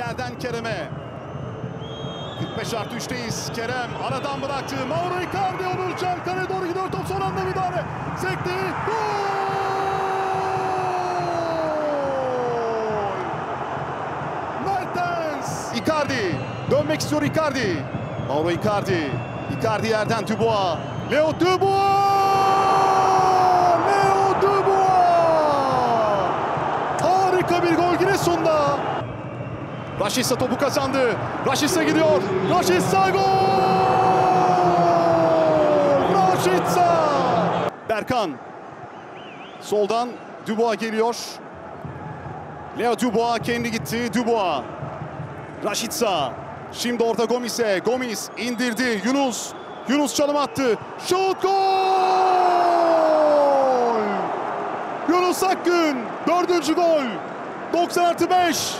yerden Kerem'e. 45 artı 3'teyiz. Kerem aradan bıraktı. Mauro Icardi Onurcan kaleye doğru gidiyor. Top son anda müdahale. Sekti. Gol! Mertens. Icardi. Dönmek istiyor Icardi. Mauro Icardi. Icardi yerden Dubois. Leo Dubois! Leo Dubois! Harika bir gol Giresun'da. Raşitsa topu kazandı. Raşitsa gidiyor. Raşitsa gol! Raşitsa! Berkan. Soldan Dubois geliyor. Leo Dubois kendi gitti. Dubois. Raşitsa. Şimdi orta Gomis'e. Gomis indirdi. Yunus. Yunus çalım attı. Şut gol! Yunus Akgün. Dördüncü gol. 90 artı 5.